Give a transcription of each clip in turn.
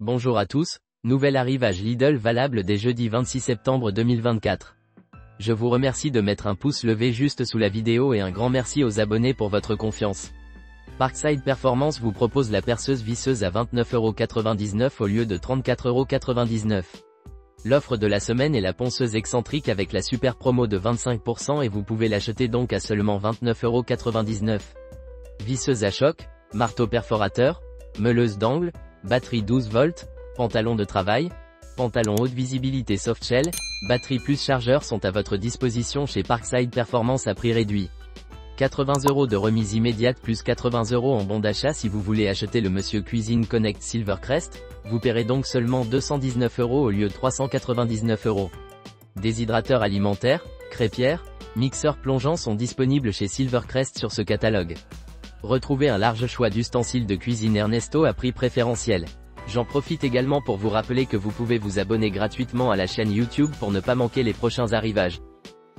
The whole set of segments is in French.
Bonjour à tous, nouvel arrivage Lidl valable dès jeudi 26 septembre 2024. Je vous remercie de mettre un pouce levé juste sous la vidéo et un grand merci aux abonnés pour votre confiance. Parkside Performance vous propose la perceuse visseuse à 29,99€ au lieu de 34,99€. L'offre de la semaine est la ponceuse excentrique avec la super promo de 25% et vous pouvez l'acheter donc à seulement 29,99€. Visseuse à choc, marteau perforateur, meuleuse d'angle, batterie 12 volts, pantalon de travail, pantalon haute visibilité softshell, batterie plus chargeur sont à votre disposition chez Parkside Performance à prix réduit. 80 euros de remise immédiate plus 80 euros en bon d'achat si vous voulez acheter le Monsieur Cuisine Connect Silvercrest, vous paierez donc seulement 219 euros au lieu de 399 euros. Déshydrateur alimentaire, crêpière, mixeur plongeant sont disponibles chez Silvercrest sur ce catalogue. Retrouvez un large choix d'ustensiles de cuisine Ernesto à prix préférentiel. J'en profite également pour vous rappeler que vous pouvez vous abonner gratuitement à la chaîne YouTube pour ne pas manquer les prochains arrivages.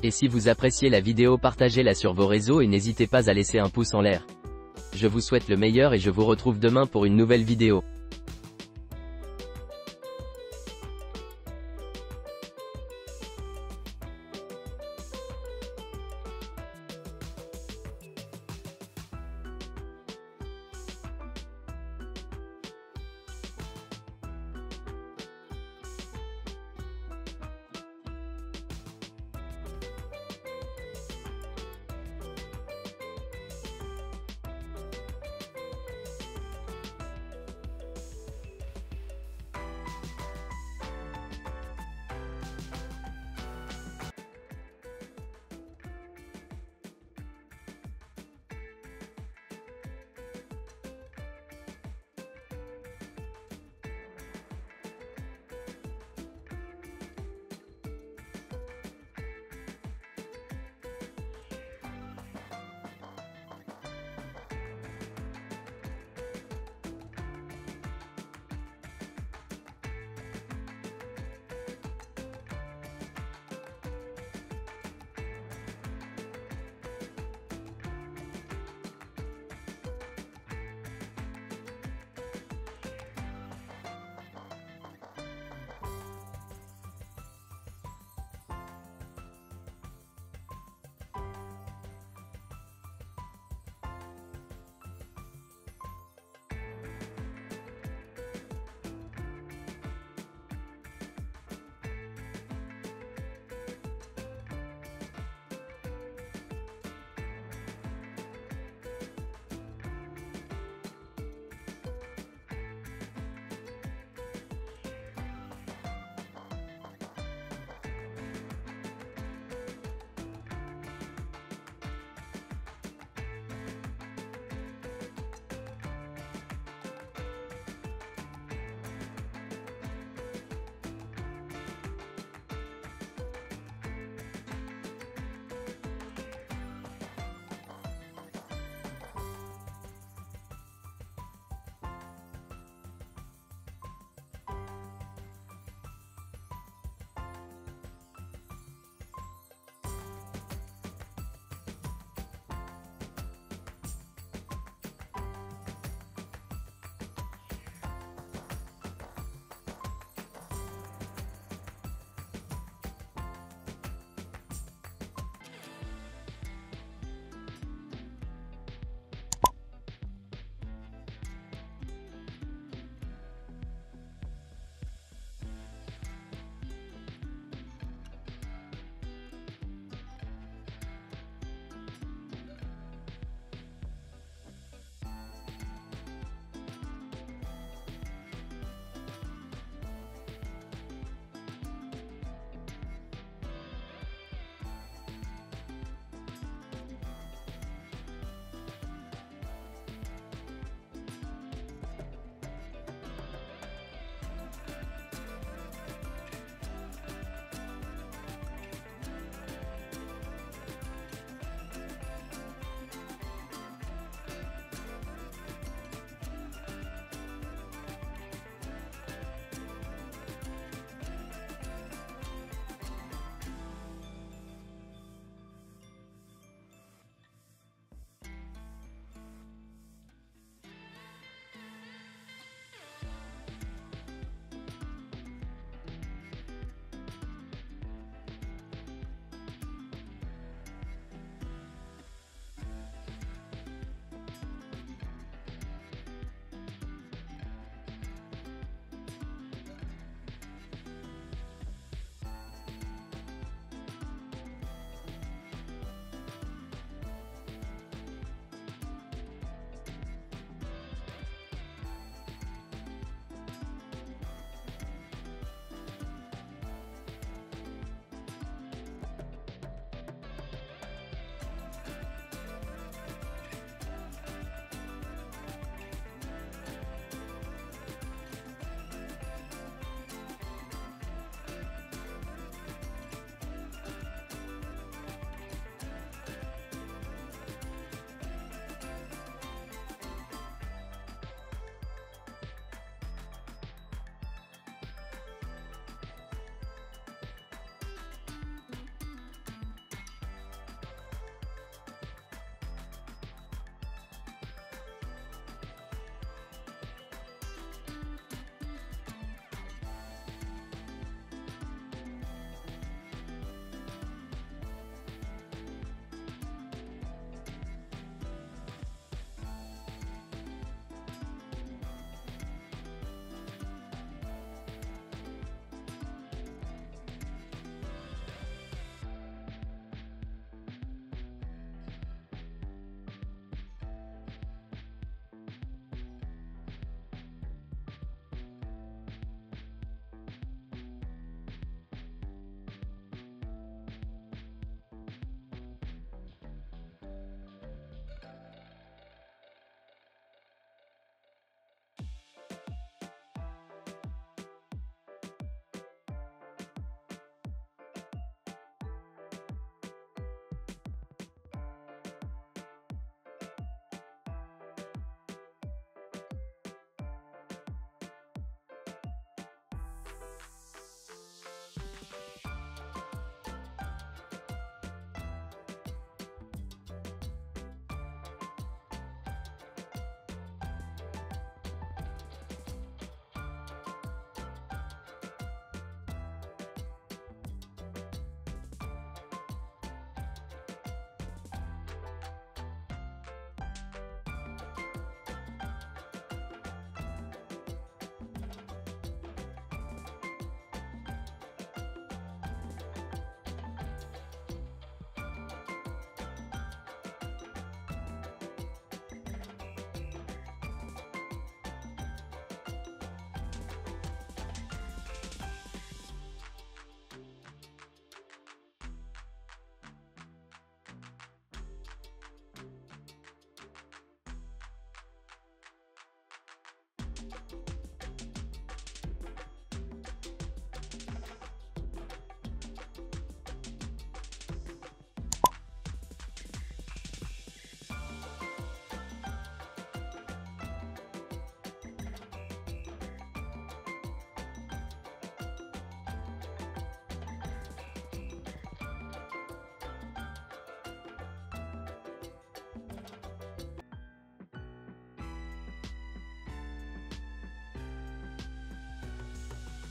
Et si vous appréciez la vidéo partagez-la sur vos réseaux et n'hésitez pas à laisser un pouce en l'air. Je vous souhaite le meilleur et je vous retrouve demain pour une nouvelle vidéo.